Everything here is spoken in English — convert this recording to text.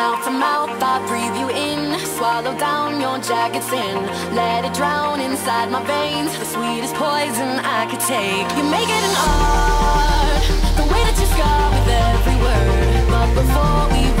Mouth to mouth, I breathe you in. Swallow down your jagged sin. Let it drown inside my veins. The sweetest poison I could take. You make it an art. The way that you scar with every word. But before we